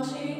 watching.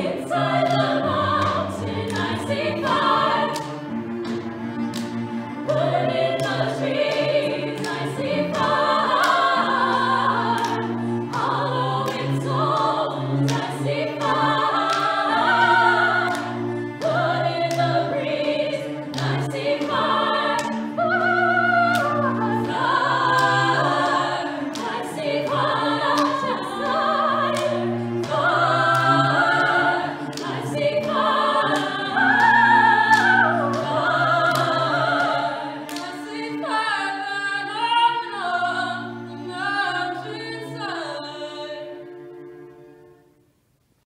Inside.